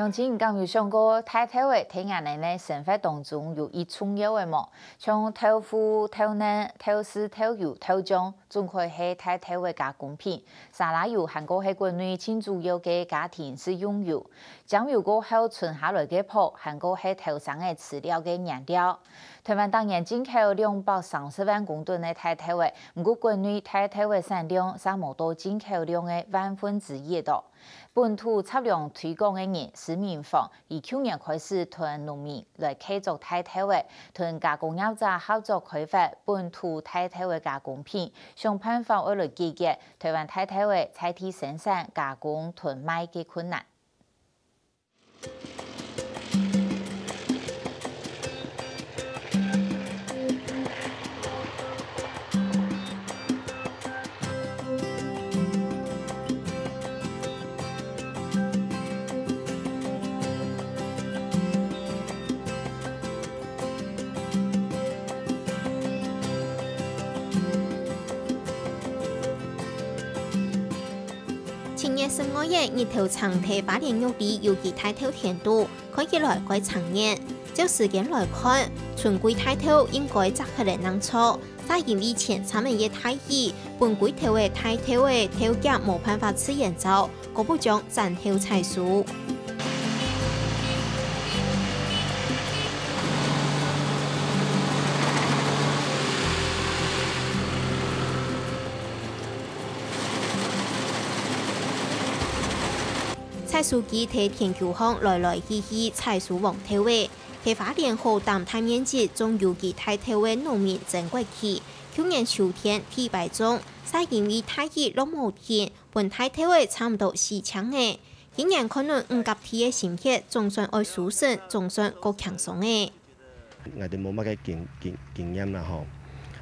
从前刚有想过，太太的天涯人的生活当中有一重要的么？像豆腐、豆奶、豆丝、豆油、豆浆，总可以是太太的加工品。沙拉油韩国系国内最主要的家庭是用油。酱油过后存下来的泡，韩国系头上的饲料的原料。台湾当年进口两百三十万公吨的太太的，不过国内太太的产量差不多进口量的万分之一多。本土测量推广的人，市民房以去年开始屯农民来开做太太味，屯加工业者合作开发本土太太味加工品，想办法为了解决台湾太太味采体生产、加工屯卖的困难。十五日日头长提把点六地，尤其太头甜度，可以来改长年。就时间来看，春季太头应该扎起来能错。但因为前三日太热，本季头嘅太头嘅头夹冇办法吃盐糟，我不将暂停采收。采收机替田球行来来去去采收黄头位，替发电河淡大面积种有机太头位农民真过去。去年秋天替白种，晒因为太热落冇田，本太头位差唔多四枪诶。今年可能五甲天的心血总算爱舒适，总算够轻松诶。我哋冇乜嘅经经经验啦吼，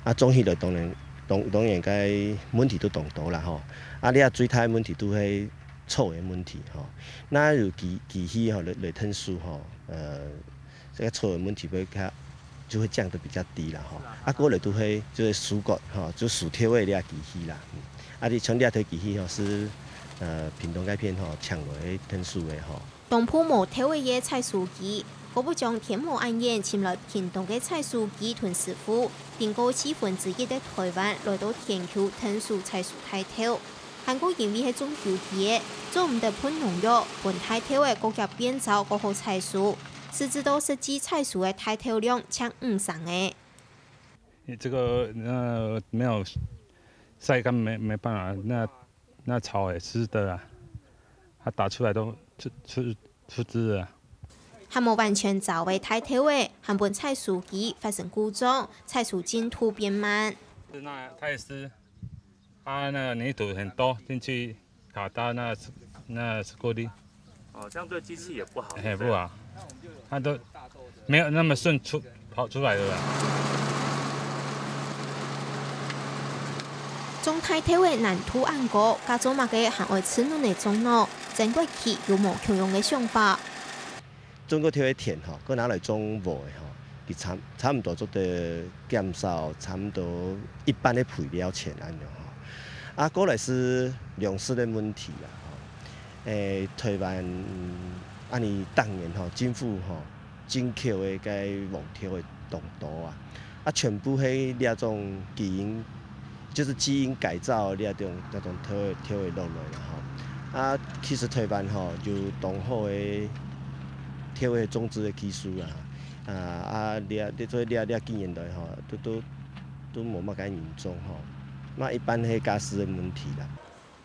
啊总起来当然当当然该问题都同多啦吼，啊你啊最大问题都系。臭的问题吼，那有机机器吼来来吞输吼，呃，这个臭的问题会较就会降得比较低啦吼。啊，过来都会就是数角吼，就数贴位的机器啦。啊，你从两台机器吼是呃平东改片吼抢来吞输的吼。东埔某贴位的采数机，我不将天幕暗夜请来平东的采数机屯师傅，订购七分之一的台湾来到天丘吞数采数太头。韩国因为系种油田，做唔得喷农药，本太头的国家变造过后采收，是知道实际采收的太头量抢唔上诶。你这个呃没有晒干，没没办法，那那草也是的啊，它打出来都出出出汁啊。还冇完全造为太头诶，韩本采收机发生故障，采收进度变慢。那它也是。它那个泥土很多，进去卡到那那是过滤。哦，这样对机器也不好。很不好，它都没有那么顺出跑出来的。种太体的难土暗过，加做嘛个行外吃嫩的种咯，整个起有冇强用的想法？中国体的田吼，佮拿来种禾的吼，佮差差唔多做得减少差唔多一般的配料钱安样。啊，过来是粮食的问题啦，吼，诶，台湾安尼当年吼，政府吼，进口的该黄条的动多啊，啊，全部迄那种基因，就是基因改造那种那种条条的落来啦，吼，啊，其实台湾吼就同好的条的种植的技术啊，啊啊，掠你做掠掠几年来吼，都都都冇乜解严重吼。那一般系驾驶的问题啦。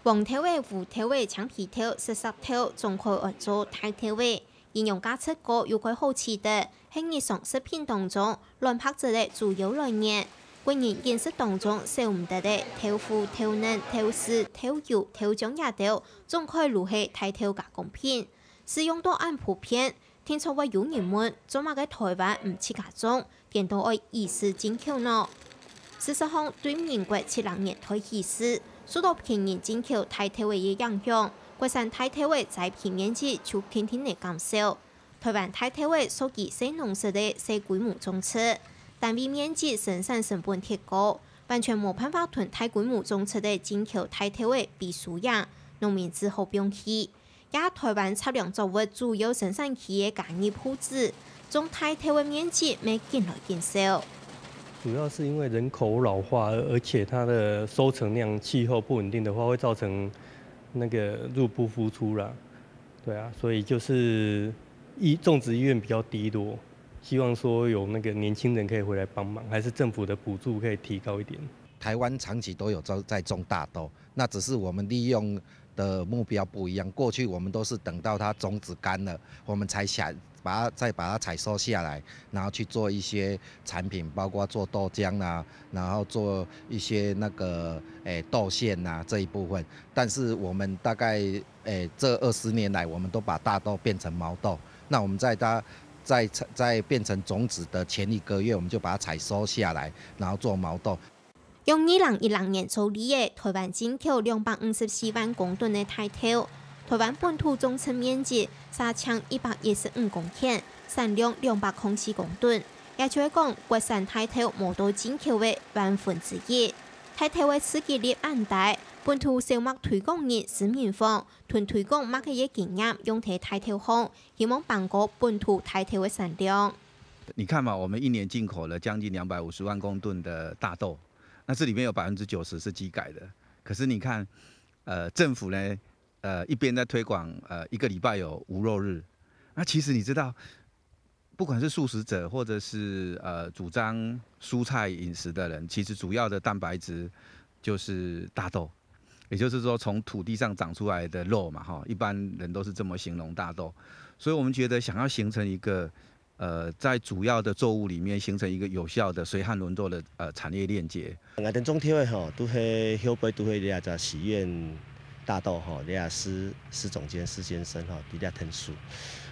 黄头尾、胡头尾、橡皮头、石石头，总可以做太头尾。应用加测过又可好吃的，喺日常食品当中，乱拍子的主要来源。关于饮食当中少唔得的豆腐、豆奶、豆丝、豆油、豆浆也豆，总可以入去太头加工品。使用到按普遍，听说话有人问，做乜嘅台湾唔吃加种，点到爱意思进口呢？事实上，对民国七六年推起时，受到平原进口太特位的影响，国产太特位在平面积就天天的减少。台湾太特位属于小农式的小规模种植，单位面积生产成本提高，完全没办法同大规模种植的进口太特位比输赢，农民只好放弃。加台湾测量作物主要生产区嘅工业铺子，种太头嘅面积没见来减少。主要是因为人口老化，而且它的收成量气候不稳定的话，会造成那个入不敷出啦。对啊，所以就是意种植意愿比较低落，希望说有那个年轻人可以回来帮忙，还是政府的补助可以提高一点。台湾长期都有在在种大豆，那只是我们利用的目标不一样。过去我们都是等到它种子干了，我们才下把它再把它采收下来，然后去做一些产品，包括做豆浆啊，然后做一些那个诶豆馅呐这一部分。但是我们大概诶这二十年来，我们都把大豆变成毛豆。那我们在它在在变成种子的前一个月，我们就把它采收下来，然后做毛豆。用二零一零年处理的台湾进口两百五十四万公吨的台豆，台湾本土种植面积三千一百一十五公顷，产量两百空四公吨，也就是讲国产台豆无到进口的万分之一。台豆的刺激力暗大，本土小麦推广日市民坊屯推广麦克的经验，用提台豆好，希望办过本土台豆的产量。你看嘛，我们一年进口了将近两百五十万公吨的大豆。那这里面有百分之九十是机改的，可是你看，呃，政府呢，呃，一边在推广，呃，一个礼拜有无肉日，那其实你知道，不管是素食者或者是呃主张蔬菜饮食的人，其实主要的蛋白质就是大豆，也就是说从土地上长出来的肉嘛，哈，一般人都是这么形容大豆，所以我们觉得想要形成一个。呃，在主要的作物里面形成一个有效的水旱轮作的呃产业链接。我哋中挑的吼，都系后背都系咧只喜苑大豆吼，咧施施总监施先生吼，伫咧听书。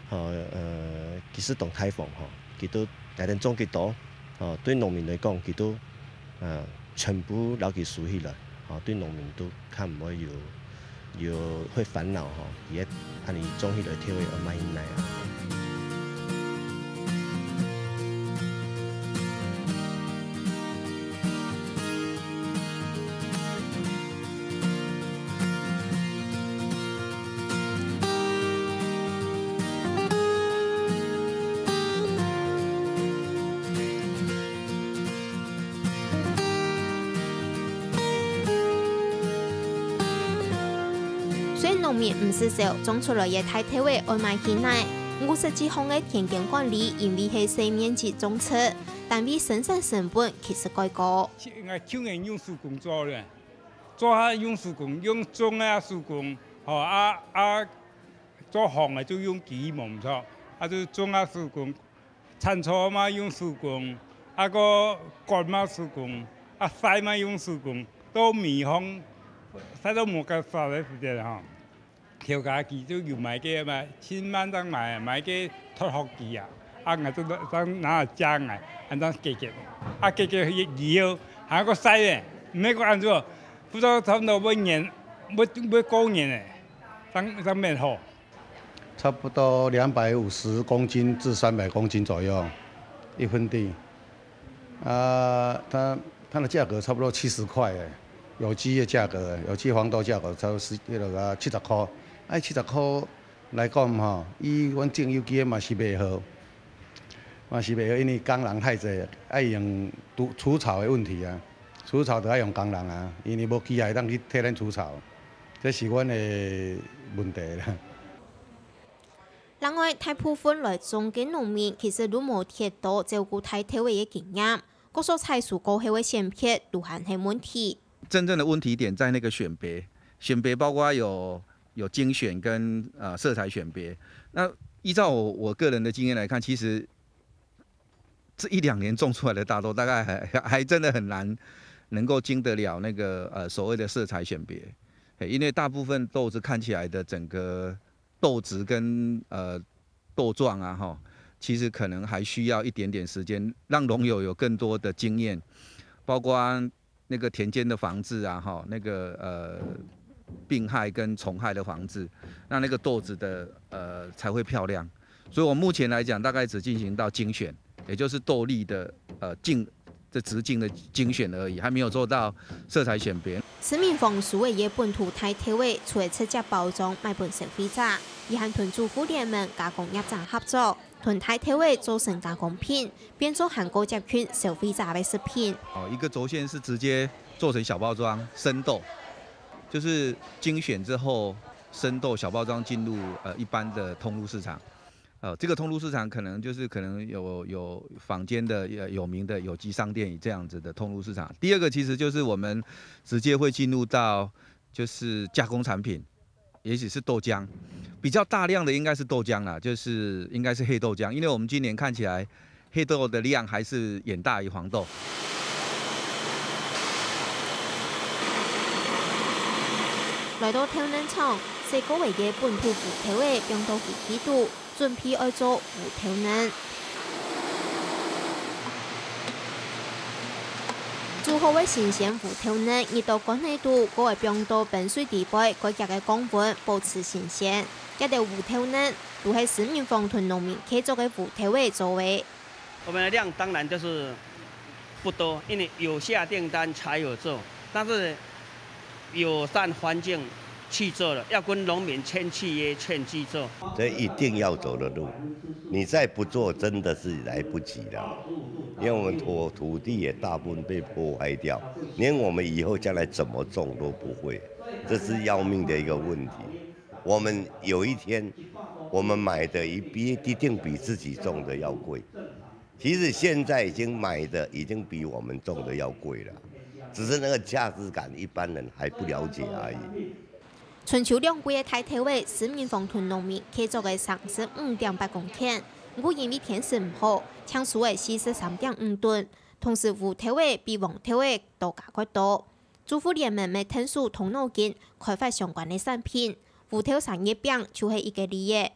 吼呃，其实动台风吼，佢都大田种几多，吼对农民来讲，佢都呃全部留佢熟悉了，吼对农民都看唔会有有会烦恼吼，也安尼种起来挑的而买来啊。农民唔是少，种出来嘅太体位外卖起来。五十几方嘅田间管理，因为系细面积种出，但为生产成本其实改高。应该去年用手工做咧，做下用手工，用种啊手工，吼啊啊做行嘅就用机器唔错，啊就种啊手工，铲草嘛用手工，啊个割嘛手工，啊晒嘛用手工，都米方晒到冇咁晒咧，是的哈。调价机就又买个嘛，千万当买，买个脱壳机啊，啊我都当拿浆啊，安当结结，啊结结以后还个晒咧，没个安做，不知道差不多要年，要要过年咧，当当面好。差不多两百五十公斤至三百公斤左右，一分地。啊，它它的价格差不多七十块诶，有机的价格，有机黄豆价格差不多是那个七十块。爱七十块来讲吼，伊阮种有机的嘛是袂好，嘛是袂好，因为工人太济，爱用除除草的问题啊，除草就爱用工人啊，因为无机械当去替咱除草，这是阮的问题啦。另外，大部分来种嘅农民其实都无贴到照顾太体位嘅经验，各所采树高后嘅选片都还系问题。真正的问题点在那个选别，选别包括有。有精选跟呃色彩选别，那依照我我个人的经验来看，其实这一两年种出来的大豆，大概还 还真的很难能够经得了那个呃所谓的色彩选别，因为大部分豆子看起来的整个豆质跟呃豆状啊哈，其实可能还需要一点点时间，让农友有更多的经验，包括那个田间的防治啊哈，那个呃。病害跟虫害的防治，那那个豆子的呃才会漂亮。所以我目前来讲，大概只进行到精选，也就是豆粒的呃茎的直径的精选而已，还没有做到色彩选别。市民房数位业本土太体位，除了直接包装卖本消费者，亦和屯主妇联盟加工业者合作，屯台体位做成加工品，变做韩国集群消费者的食品。哦，一个轴线是直接做成小包装生豆，就是精选之后生豆小包装进入呃一般的通路市场。呃，这个通路市场可能就是可能有有坊间的有有名的有机商店这样子的通路市场。第二个其实就是我们直接会进入到就是加工产品，也许是豆浆，比较大量的应该是豆浆啦，就是应该是黑豆浆，因为我们今年看起来黑豆的量还是远大于黄豆。来到挑嫩厂，四个位嘅本土副体位用到几几度，准备要做副挑嫩。做好嘅新鲜副挑嫩，热到干内度，各位用到冰水地杯，改革嘅降温，保持新鲜。一条副挑嫩都是市民房屯农民可做嘅副挑位作为。我们的量当然就是不多，因为有下订单才有做，但是。友善环境去做了，要跟农民签契约、签去做。这一定要走的路，你再不做，真的是来不及了。因为我们土土地也大部分被破坏掉，连我们以后将来怎么种都不会，这是要命的一个问题。我们有一天，我们买的一比一定比自己种的要贵。其实现在已经买的已经比我们种的要贵了。只是那个价值感，一般人还不了解而已。春秋两季的太体位，市民房屯农民可以做个三十五点八公顷，不过因为天时唔好，抢数为四十三点五吨，同时无体位比黄体位多加块多。主妇联盟咪听数同脑筋开发相关的产品，无挑产业饼就是一个利益。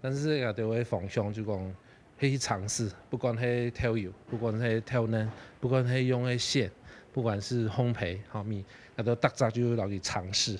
但是也都会方向就讲去尝试，不管系挑油，不管系挑嫩，不管系用的线。不管是烘焙，好米，那都大家就老去尝试，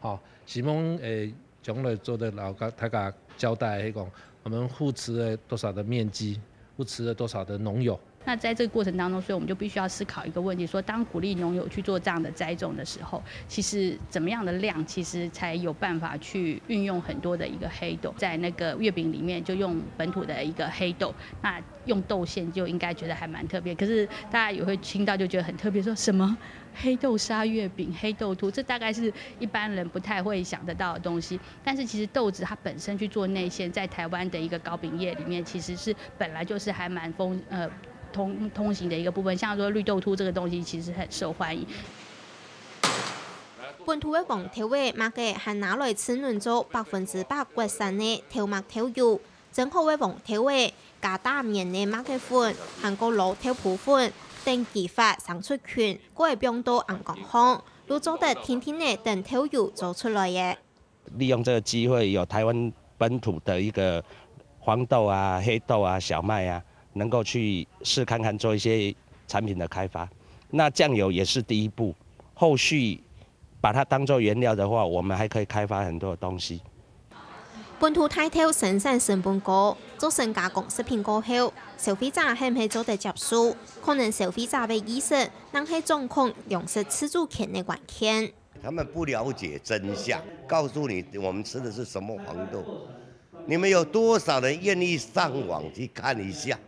好，希望诶将来做的老家大家交代迄，讲我们扶持了多少的面积，扶持了多少的农友。那在这个过程当中，所以我们就必须要思考一个问题：说当鼓励农友去做这样的栽种的时候，其实怎么样的量，其实才有办法去运用很多的一个黑豆，在那个月饼里面就用本土的一个黑豆，那用豆馅就应该觉得还蛮特别。可是大家也会听到就觉得很特别，说什么黑豆沙月饼、黑豆兔，这大概是一般人不太会想得到的东西。但是其实豆子它本身去做内馅，在台湾的一个糕饼业里面，其实是本来就是还蛮丰呃。通通行的一个部分，像说绿豆兔这个东西，其实很受欢迎。本土的黄条味，马嘅还拿来吃嫩做百分之百国产的条麦条油，整好的黄条味加大面的马嘅粉，韩国老条普粉，等技法上出群，各会用到暗光红，都做得天天的等条油做出来嘅。利用这个机会，有台湾本土的一个黄豆啊、黑豆啊、小麦啊。能够去试看看做一些产品的开发，那酱油也是第一步，后续把它当做原料的话，我们还可以开发很多的东西。本土太挑生产成本高，做成加工食品过后，消费者係唔係做得接受？可能消费者被意识，能係掌控粮食自主权的关键。他们不了解真相，告诉你我们吃的是什么黄豆，你们有多少人愿意上网去看一下？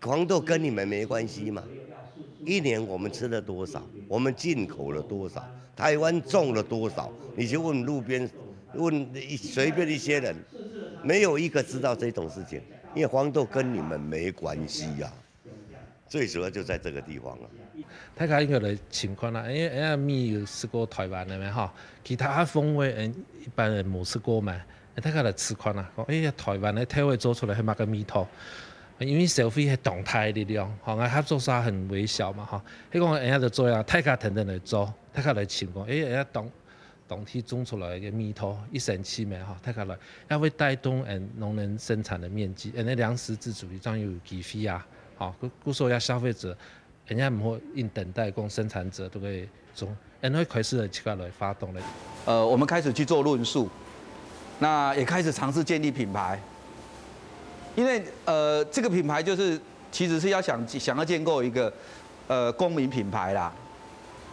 黄豆跟你们没关系嘛？一年我们吃了多少？我们进口了多少？台湾种了多少？你去问路边，问随便一些人，没有一个知道这种事情。因为黄豆跟你们没关系呀，最主要就在这个地方啊。睇下应该的情况啦，因为人家米有吃过台湾的嘛哈，其他风味嗯一般人冇吃过嘛，睇下来吃看啦。讲哎呀，台湾的调味做出来系乜个米汤？因为消费是动态力量，吼，我合作沙很微小嘛，哈，迄讲人家就做啊，太卡等等来做，太卡来情况，哎，人家当当天种出来个米头一神七枚哈，太卡来，要会带动嗯农人生产的面积，嗯那粮食自主，这样有几费啊，好，故故说要消费者，人家唔会因等待供生产者都会种，嗯会开始来起来发动嘞。呃，我们开始去做论述，那也开始尝试建立品牌。因为呃，这个品牌就是其实是要想想要建构一个呃公民品牌啦，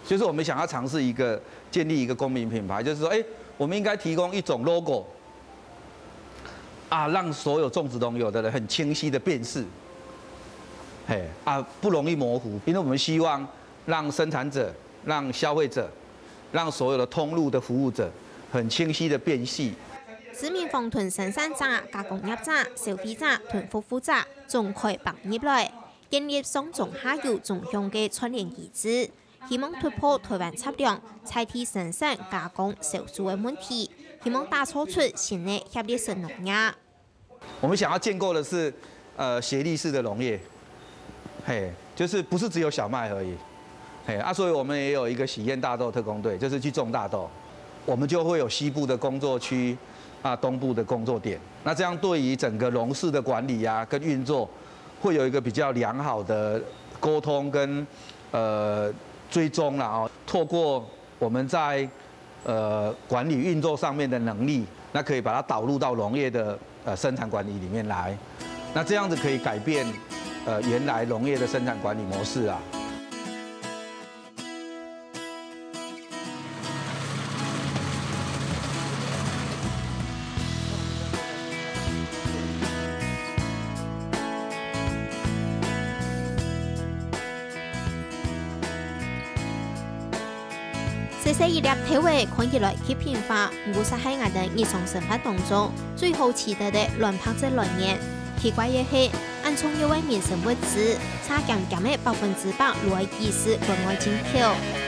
就是我们想要尝试一个建立一个公民品牌，就是说，哎，我们应该提供一种 logo，啊，让所有种植农友的人很清晰的辨识，嘿，啊，不容易模糊，因为我们希望让生产者、让消费者、让所有的通路的服务者很清晰的辨识。市民放囤生产者、加工业者、消费者、囤服务者，总可以放入来，建立上中下游纵向嘅串联机制。希望突破台湾测量、采替生产、加工、销售的问题，希望打造出新的协力式农业。我们想要建构的是，呃，协力式的农业，嘿，就是不是只有小麦而已，嘿啊，所以我们也有一个喜宴大豆特工队，就是去种大豆，我们就会有西部的工作区，啊，东部的工作点，那这样对于整个农事的管理呀跟运作，会有一个比较良好的沟通跟，呃。追踪了哦，透过我们在呃管理运作上面的能力，那可以把它导入到农业的呃生产管理里面来，那这样子可以改变呃原来农业的生产管理模式啊。这些一粒体位看起来极平凡，不过是喺我哋日常生活当中最好期待的乱拍这乱年。奇怪嘅是，按从一位民生物资，差强减嘅百分之百来意思国外进口，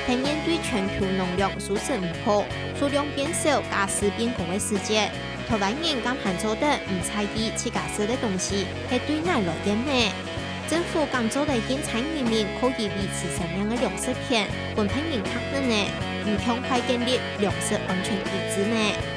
喺面对全球农粮数势唔好、数量变少、价值变高嘅世界，台湾人敢喊做得唔在意自家食的东西系对哪来嘅咩？政府敢做的现产人民可以维持什么样嘅粮食片，分配人客的呢？五强快建立粮食安全机制呢？